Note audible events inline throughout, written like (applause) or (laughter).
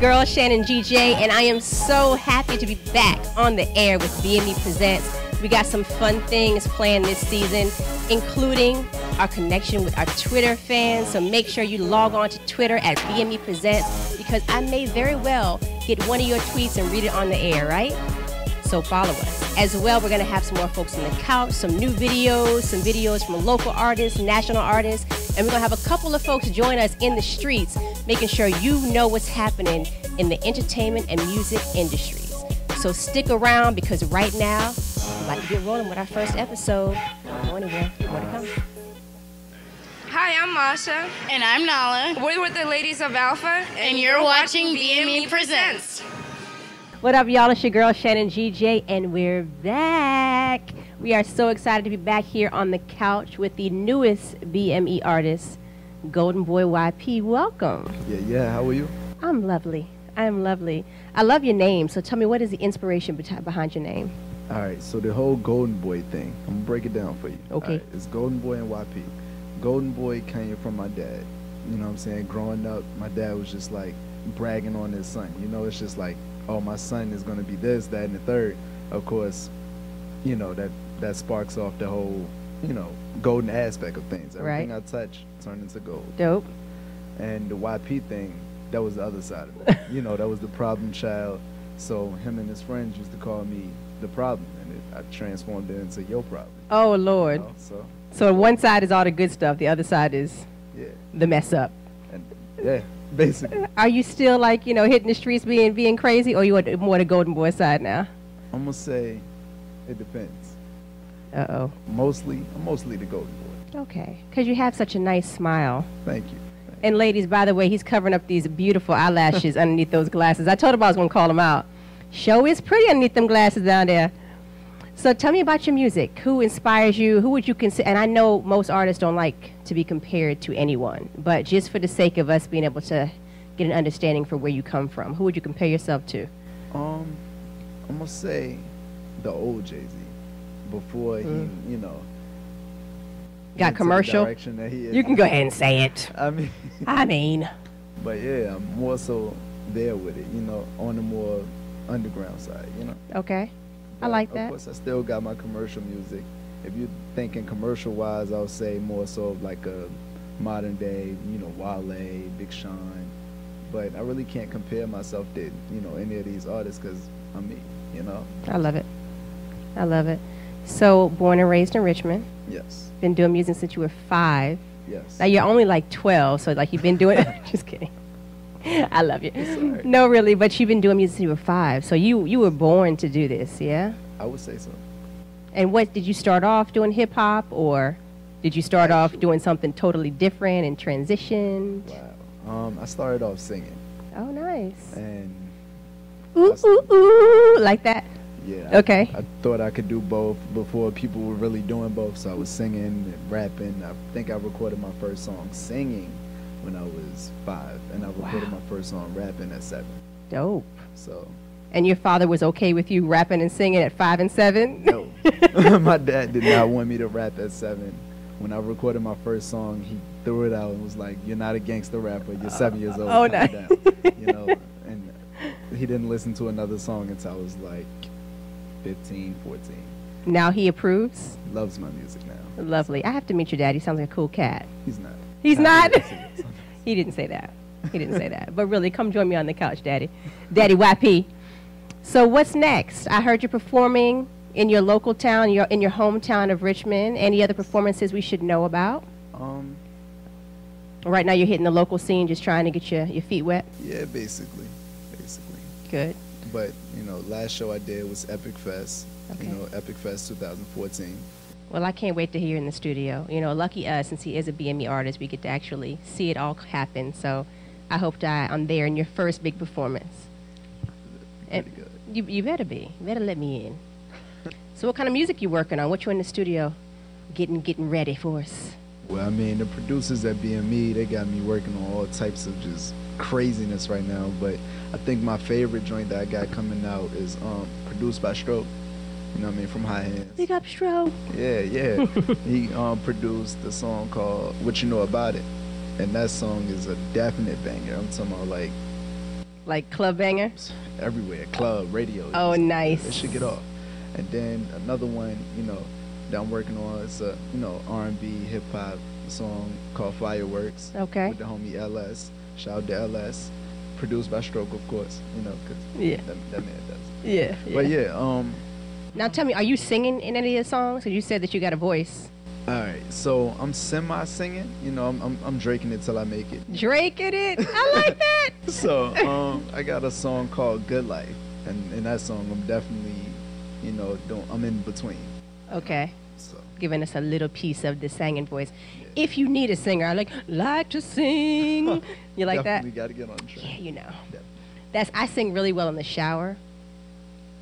girl Shannon GJ, and I am so happy to be back on the air with BME Presents. We got some fun things planned this season, including our connection with our Twitter fans. So make sure you log on to Twitter at BME Presents because I may very well get one of your tweets and read it on the air, right? So follow us. As well, we're going to have some more folks on the couch, some new videos, some videos from local artists, national artists, and we're going to have a couple of folks join us in the streets, making sure you know what's happening in the entertainment and music industries. So stick around because right now, we're about to get rolling with our first episode. Don't go anywhere. More to come. Hi, I'm Masha. And I'm Nayla. We're with the ladies of Alpha. And, And you're watching BME Presents. What up, y'all? It's your girl Shannon GJ, and we're back. We are so excited to be back here on the couch with the newest BME artist, Golden Boy YP. Welcome. Yeah, yeah. How are you? I'm lovely. I am lovely. I love your name. So tell me, what is the inspiration behind your name? All right. So the whole Golden Boy thing, I'm gonna break it down for you. Okay. Right, it's Golden Boy and YP. Golden Boy came from my dad. You know what I'm saying? Growing up, my dad was just like bragging on his son. You know, it's just like, oh, my son is gonna be this, that, and the third. Of course, you know that that sparks off the whole, you know, golden aspect of things. Everything Right. I touch turned into gold. Dope. and the YP thing, that was the other side of it. (laughs) you know, that was the problem child. So him and his friends used to call me the problem, and it, I transformed it into your problem. Oh, you Lord. know? So So one side is all the good stuff, the other side is yeah, the mess up. and yeah, basically, Are you still like, you know, hitting the streets being being crazy, or you are more the Golden Boy side now? I'm gonna say it depends. Uh oh. Mostly, mostly the golden boy. Okay. Because you have such a nice smile. Thank you. And ladies, by the way, he's covering up these beautiful eyelashes (laughs) underneath those glasses. I told him I was to call him out. Show is pretty underneath them glasses down there. So tell me about your music. Who inspires you? Who would you consider? And I know most artists don't like to be compared to anyone, but just for the sake of us being able to get an understanding for where you come from, who would you compare yourself to? Um, I'm gonna say the old Jay Z before he, you know, Got went to the commercial? direction that he is. You can go ahead and say it. (laughs) I mean. I mean, But yeah, I'm more so there with it, you know, on the more underground side, you know. okay. I like Of that. course, I still got my commercial music. If you're thinking commercial wise, I would say more so of like a modern day, you know, Wale, Big Sean. But I really can't compare myself to, you know, any of these artists because I'm me, you know. I love it. I love it. So, born and raised in Richmond. Yes, Been doing music since you were five. yes. Now you're only like 12, so like you've been doing. (laughs) just kidding. (laughs) I love you. Right. No, really, but you've been doing music since you were five. So you you were born to do this, yeah. I would say so. And what did you start off doing hip hop, or did you start off doing something totally different and transitioned? Wow. Um, I started off singing, Oh, nice. and Ooh ooh ooh, like that. yeah. I- Okay. I thought I could do both before people were really doing both. So I was singing and rapping. I think I recorded my first song singing when I was five, and I recorded Wow. my first song rapping at seven. Dope. So And your father was okay with you rapping and singing at five and seven? no, (laughs) (laughs) my dad did not want me to rap at seven. When I recorded my first song, he threw it out and was like, "You're not a gangster rapper. You're seven years old. Oh, nice. down." You know, (laughs) and he didn't listen to another song until I was like 15, 14. now he approves. Loves my music now. Lovely. I have to meet your dad. He sounds like a cool cat. He's not. He's not? (laughs) He. Didn't say that. He didn't say that. But really, come join me on the couch, Daddy. Daddy YP. So what's next? I heard you're performing in your local town, your in your hometown of Richmond. Any other performances we should know about? Um, Right now, you're hitting the local scene, just trying to get your, your feet wet. yeah, basically, basically. Good. But you know, last show I did was Epic Fest. Okay. You know, Epic Fest 2014. Well, I can't wait to hear in the studio. You know, lucky us, since he is a BME artist, we get to actually see it all happen. So I hope that I'm there in your first big performance. Pretty good. You, you better be. You better let me in. so what kind of music you working on? What you in the studio getting getting ready for us? Well, I mean, the producers at BME, they got me working on all types of just craziness right now. But I think my favorite joint that I got coming out is um, produced by Stroke. You know what I mean? From High Hands. Big up Stro. Yeah, yeah. (laughs) he um, produced the song called "What You Know About It," and that song is a definite banger. I'm talking about like Like club banger? everywhere, club, radio. Oh, nice. It should get off. And then another one, you know, that I'm working on is a you know R&B hip hop song called Fireworks Okay. with the homie LS. Shout out to LS. Produced by Stroke, of course. You know, because Yeah. that, that man does. Yeah. But yeah, um, Now tell me, are you singing in any of the songs? 'Cause you said that you got a voice. all right. So I'm semi singing. You know, I'm, I'm I'm draking it till I make it. Drake in it. I (laughs) like that. So um, I got a song called Good Life, and in that song I'm definitely, you know, don't I'm in between. Okay. So Giving us a little piece of the singing voice. If you need a singer, I like like to sing. (laughs) You like that? definitely got to get on track. Yeah, you know. Yep. That's I sing really well in the shower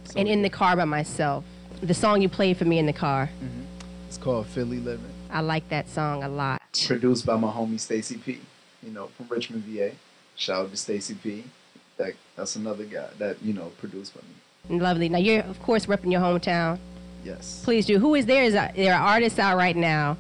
So, and in the car by myself. The song you played for me in the car. Mm-hmm. It's called Philly Living. I like that song a lot. Produced by my homie Stacy P. You know, from Richmond, VA. Shout out to Stacy P. That that's another guy that you know produced by me. Lovely. Now you're of course repping your hometown. Yes. Please do. Who is there? Is a, there are artists out right now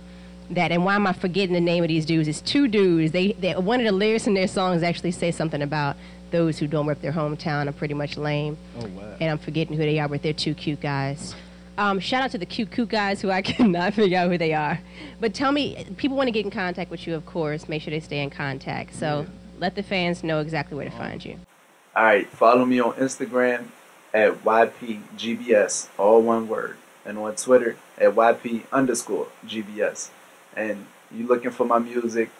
that, and why am I forgetting the name of these dudes? It's two dudes. They, they one of the lyrics in their songs actually say something about those who don't rep their hometown are pretty much lame. Oh wow. And I'm forgetting who they are, but they're two cute guys. Um, shout out to the cute, cute guys who I (laughs) cannot figure out who they are. But tell me, people want to get in contact with you, of course. Make sure they stay in contact. So Yeah. let the fans know exactly where to find you. All right, follow me on Instagram at YPGBS, all one word, and on Twitter at YP underscore GBS. And you looking for my music,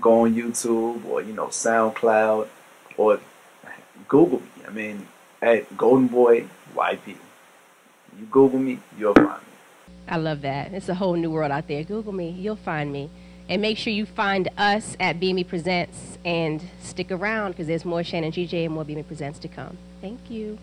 go on YouTube or you know SoundCloud or Google me. I mean, at Golden Boy YP. You Google me, you'll find me. I love that. It's a whole new world out there. Google me, you'll find me. And make sure you find us at BME Presents and stick around because there's more Shannon GJ and more BME Presents to come. Thank you.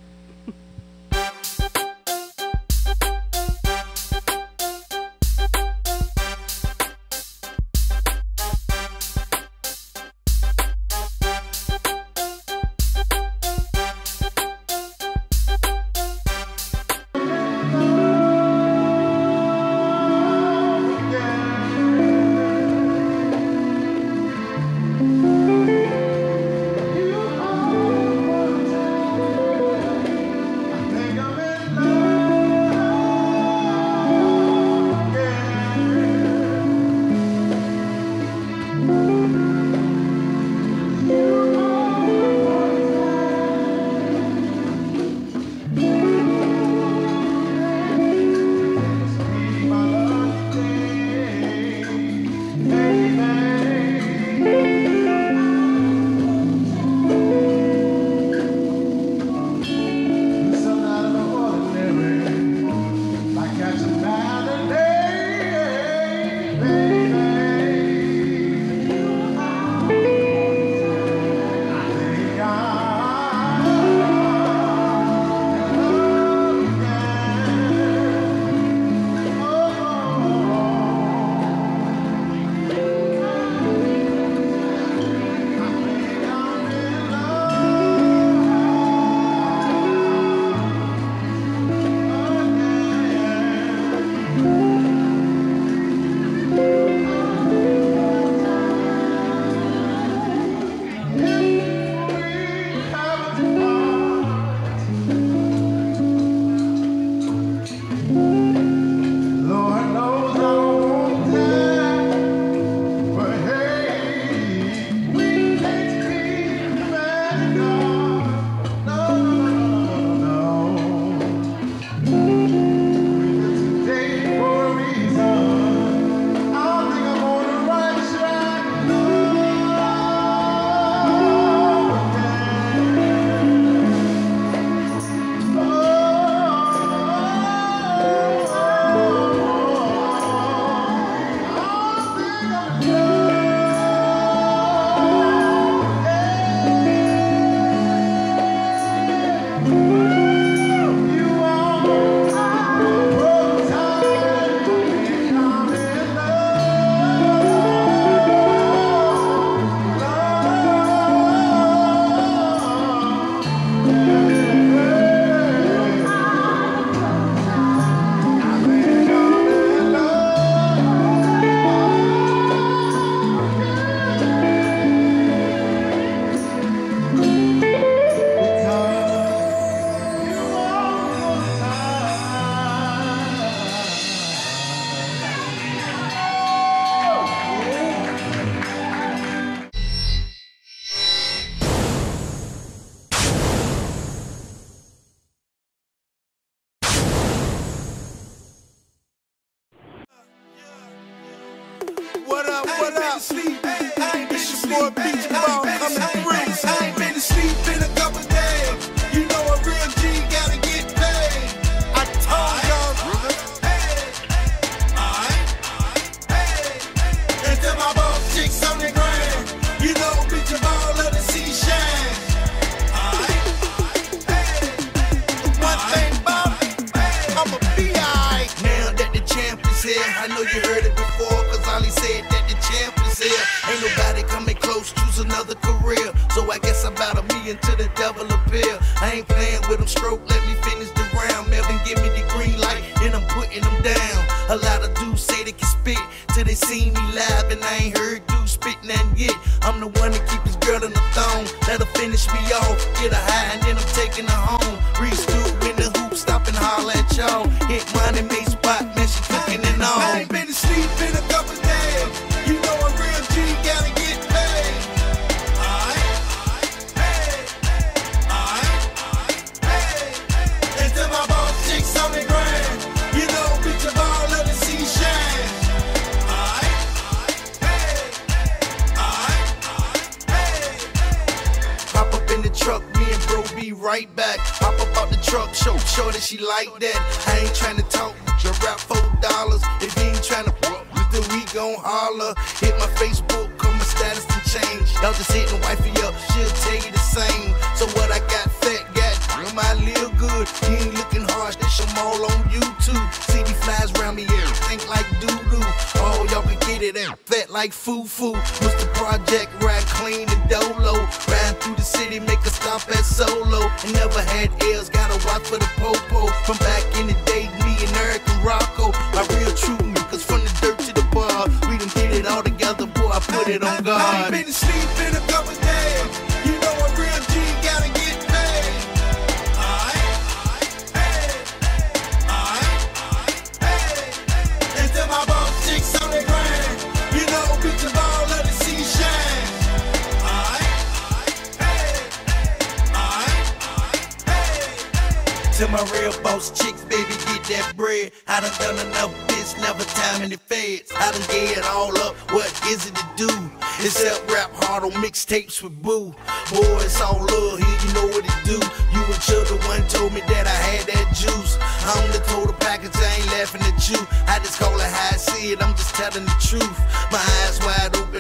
I guess about a million to the devil appear. I ain't playing with them stroke, let me finish the round. Melvin, give me the green light, then I'm putting them down. A lot of dudes say they can spit till they see me live, and I ain't heard dudes spit nothing yet. I'm the one that keep his girl in the thong, let her finish me off, get a high. right back. Hop about the truck show, show that she like that. I ain't trying to talk, your rap four dollars. If you ain't trying to fuck with the we gon' holler. Hit my Facebook, come my status to change. Y'all just hitting wifey up, she'll tell you the same. So what I got, fat got, my live good. You ain't looking harsh, this your all on YouTube. CD flies like foo-foo. Mr. Project ride clean and dolo. Ride through the city, make a stop at solo. Never had L's, gotta watch for the popo. From back in the day, me and Eric and Rocco. My real true niggas from the dirt to the bar. We done did it all together, boy, I put it on God. I, been sleeping I done done enough, bitch, never time any feds. I done gave it all up, what is it to do? Except rap hard on mixtapes with Boo. Boy, it's all love here, you know what it do. You and Chubby one told me that I had that juice. I only told total package, I ain't laughing at you. I just call it how I see it, I'm just telling the truth. My eyes wide open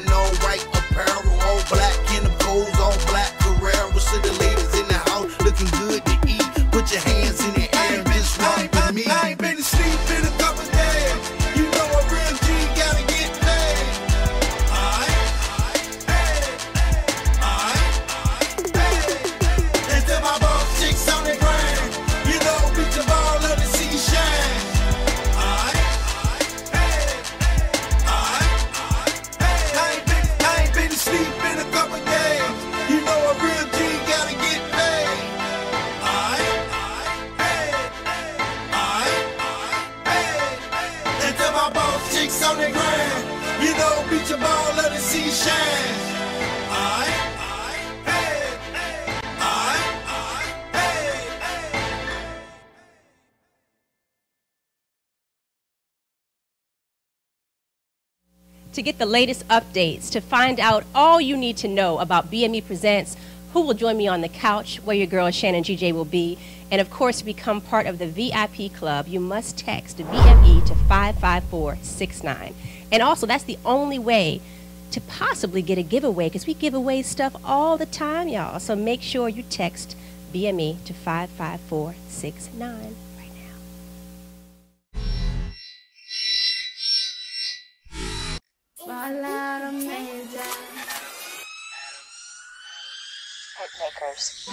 get the latest updates, to find out all you need to know about BME Presents, who will join me on the couch, where your girl Shannon GJ will be, and of course become part of the VIP club, you must text BME to 55469. And also, that's the only way to possibly get a giveaway because we give away stuff all the time, y'all. So make sure you text BME to 55469. dollars.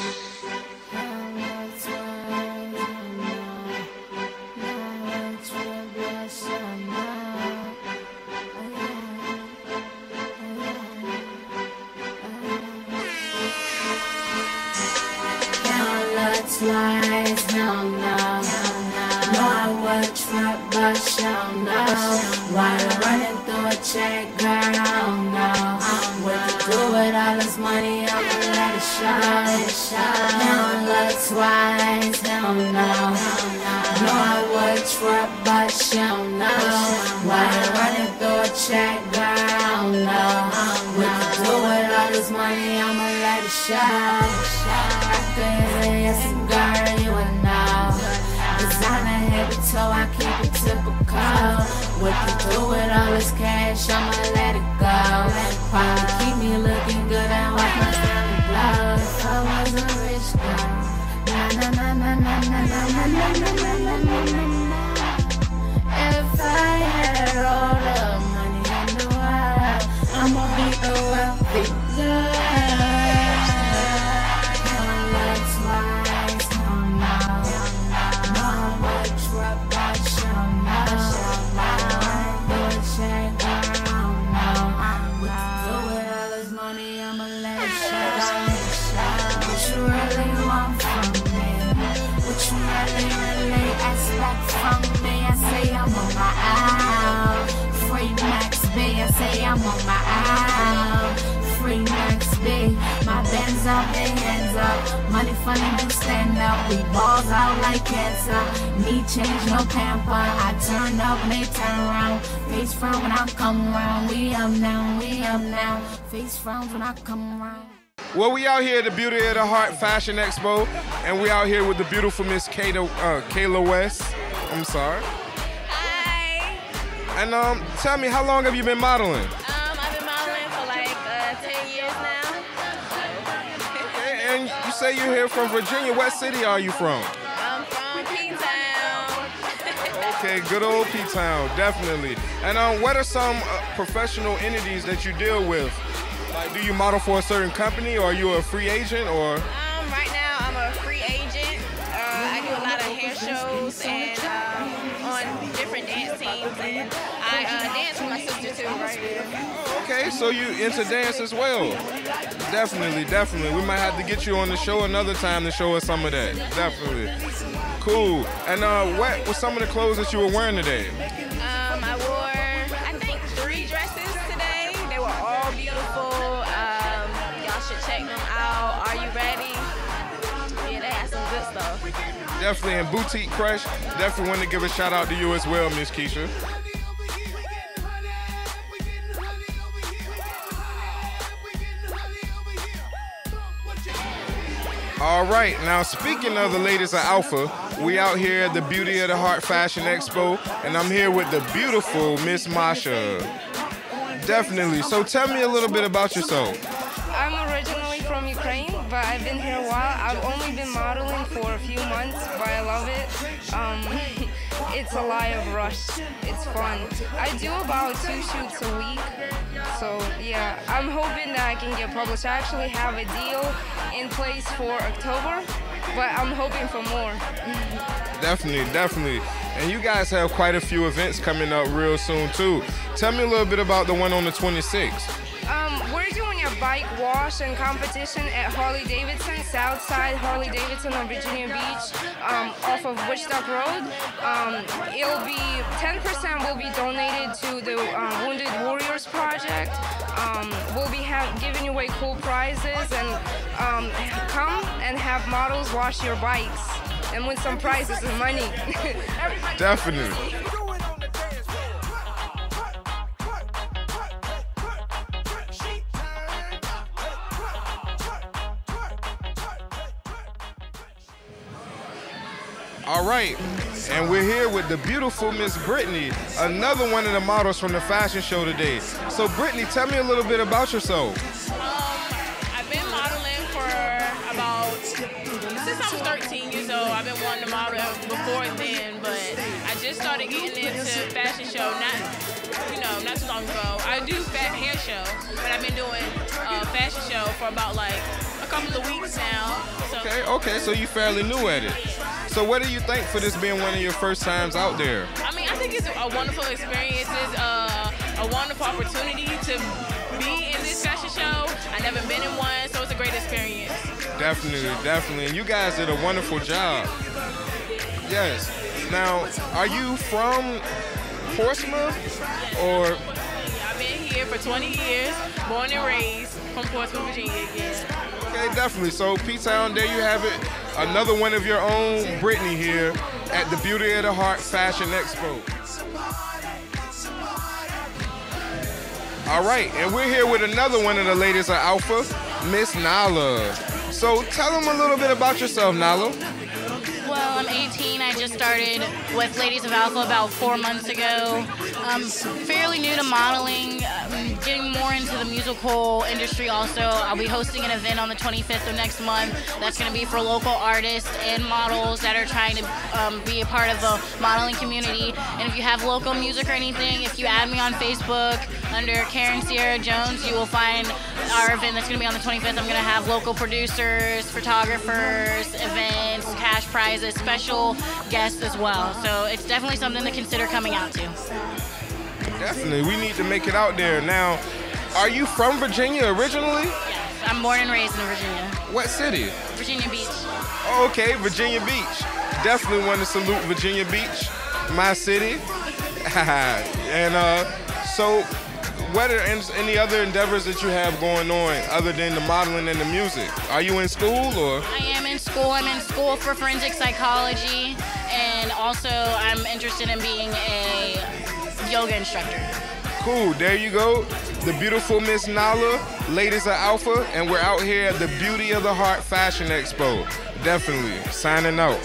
Lies, no, no, no, I work for a bus, no, no. While running through a check, girl, do it all this money, I'm gonna let it shine. Now I look twice, hell no. Know I would trip, but she don't know. Why run running through a check, girl, I don't know. We can do it all this money, I'm gonna let it shine. I could hear yes, girl, you would know. Cause I'm a heavy toe, I keep it typical. What to do with all this cash, I'ma let it go. Probably keep me looking good and watch my family blow. If I was a rich girl. Na na na na na na na na na na na na na na. If I had all the money in the world, I'ma be a wealthy girl. Funny, do stand up. We balls out like cancer. Me change, no pamper. I turn up, they turn around. Face frown when I come around. We up now, we up now. Face frowns when I come around. Well, we out here at the Beauty of the Heart Fashion Expo, and we out here with the beautiful Miss Kayla, uh, Kayla West. I'm sorry. Hi. And um, tell me, how long have you been modeling? And you say you're here from Virginia. What city are you from? I'm from P-Town. (laughs) Okay, good old P-Town, definitely. And um, what are some uh, professional entities that you deal with? Like, do you model for a certain company, or are you a free agent, or? Um, right now I'm a free agent. Uh, I do a lot of hair shows and um, on different dance teams, and I uh, dance with my sister too, right? Okay, so you into dance as well? Definitely, definitely. We might have to get you on the show another time to show us some of that. Definitely. Cool. And uh, what were some of the clothes that you were wearing today? Um, I wore, I think, three dresses today. They were all beautiful. Um, y'all should check them out. Are you ready? Yeah, they had some good stuff. Definitely in Boutique Crush. Definitely want to give a shout out to you as well, Miss Keisha. All right, now speaking of the ladies of Alpha, we out here at the Beauty of the Heart Fashion Expo, and I'm here with the beautiful Miss Masha. Definitely. So tell me a little bit about yourself. I'm originally from Ukraine, but I've been here a while. I've only been modeling for a few months, but I love it. Um, (laughs) it's a of rush. It's fun. I do about two shoots a week. So yeah, I'm hoping that I can get published. I actually have a deal in place for October, but I'm hoping for more. Definitely, definitely. And you guys have quite a few events coming up real soon too. Tell me a little bit about the one on the 26th. Um, we're doing a bike wash and competition at Harley Davidson, Southside Harley Davidson on Virginia Beach, um, off of Witchduck Road. Um, it'll be 10% will be donated to the um, Wounded Warriors Project. Um, we'll be giving away cool prizes and um, come and have models wash your bikes and win some prizes and money. (laughs) Definitely. All right, and we're here with the beautiful Miss Brittany, another one of the models from the fashion show today. So, Brittany, tell me a little bit about yourself. Um, I've been modeling for about since I was 13 years old. I've been wanting to model before then, but I just started getting into fashion show not you know not too long ago. I do fat hair show, but I've been doing show for about like a couple of weeks now. So Okay, okay, so you fairly new at it. So, what do you think for this being one of your first times out there? I mean, I think it's a wonderful experience. It's uh, a wonderful opportunity to be in this fashion show. I've never been in one, so it's a great experience. Definitely, definitely. And you guys did a wonderful job. Yes. Now, are you from Portsmouth or I've been here for 20 years, born and raised from Portsmouth, Virginia. Yeah. Okay, definitely. So, P-Town, there you have it. Another one of your own, Brittany here at the Beauty of the Heart Fashion Expo. All right, and we're here with another one of the ladies of Alpha, Miss Nayla. So tell them a little bit about yourself, Nayla. Well, I'm 18. I just started with Ladies of Alpha about four months ago. I'm fairly new to modeling, getting more into the musical industry also. I'll be hosting an event on the 25th of next month that's going to be for local artists and models that are trying to um, be a part of the modeling community. And if you have local music or anything, if you add me on Facebook under Karen Sierra Jones, you will find our event that's going to be on the 25th. I'm going to have local producers, photographers, events, cash prizes, special guests as well. So it's definitely something to consider coming out to. Definitely, we need to make it out there. Now, are you from Virginia originally? Yes, I'm born and raised in Virginia. What city? Virginia Beach. Oh, okay, Virginia Beach. Definitely want to salute Virginia Beach, my city. (laughs) and uh, so, what are any other endeavors that you have going on other than the modeling and the music? Are you in school or? I am in school. I'm in school for forensic psychology, and also I'm interested in being a yoga instructor. Cool, there you go. The beautiful Miss Nayla, ladies of Alpha, and we're out here at the Beauty of the Heart Fashion Expo. Definitely, signing out.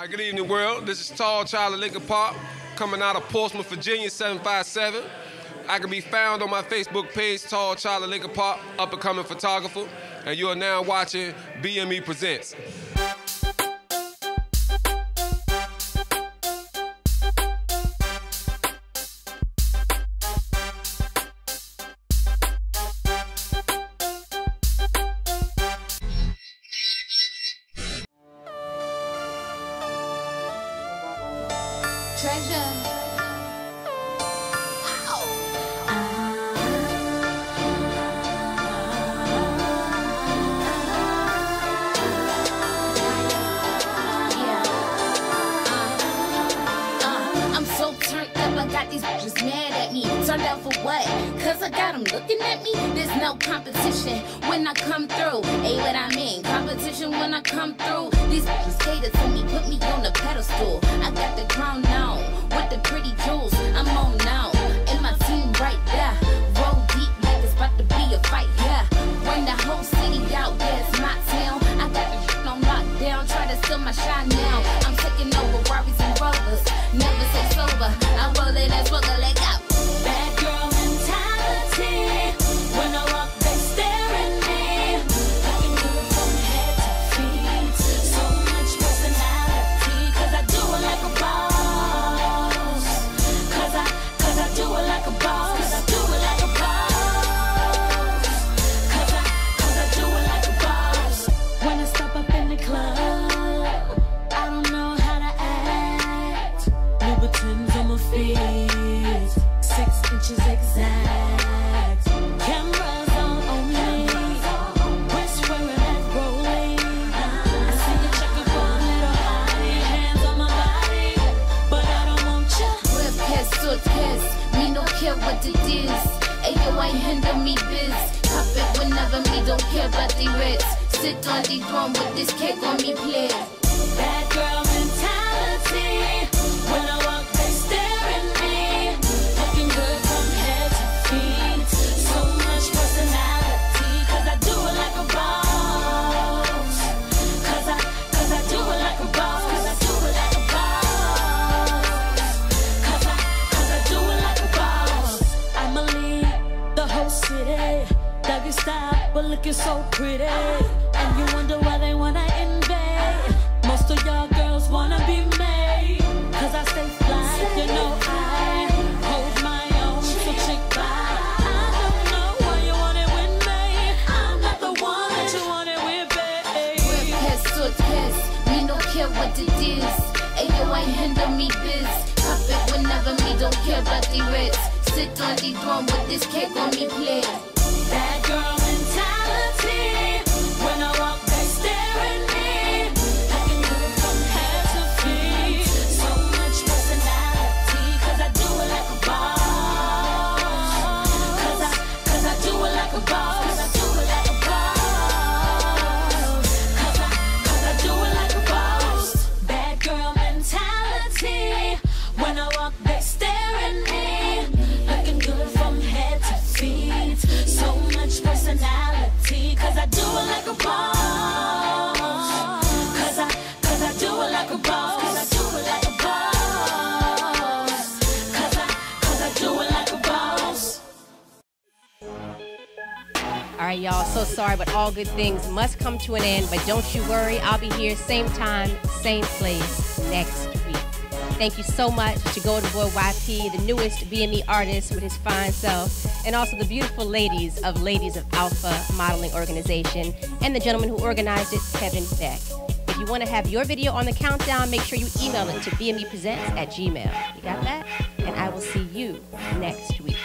All right, good evening, world. This is Tall Child of Lincoln Park, coming out of Portsmouth, Virginia, 757. I can be found on my Facebook page, Tall Child of Lincoln Park, up and coming photographer, and you are now watching BME Presents. Treasure. I'm so turned up, I got these bitches mad at me. Turned out for what? Cause I looking at me. There's no competition when I come through. Hey, what I mean? Competition when I come through. These bitches cater to me lockdown, try to steal my shine now. I'm taking over Rarries and Rovers. Never say sober. I roll it and smoke it like out. Me don't care about the Ritz. Sit on the throne with this cake on me, please. Bad girl mentality. When I walk, you're so pretty. And you wonder why they wanna invade. Most of y'all girls wanna be made. Cause I stay fly, you know I hold my own. So chick bye. I don't know why you want it with me. I'm not the one that you want it with, babe. Kiss to kiss, me no care what it is. Ayo, I handle me biz. Cup it whenever me don't care about the rest. Sit on the throne with this cake on me plate. All right, y'all. So sorry, but all good things must come to an end. But don't you worry, I'll be here same time, same place next week. Thank you so much to Golden Boy YP, the newest BME artist with his fine self, and also the beautiful ladies of Ladies of Alpha Modeling Organization, and the gentleman who organized it, Kevin Beck. If you want to have your video on the countdown, make sure you email it to bmepresents at gmail. You got that? And I will see you next week.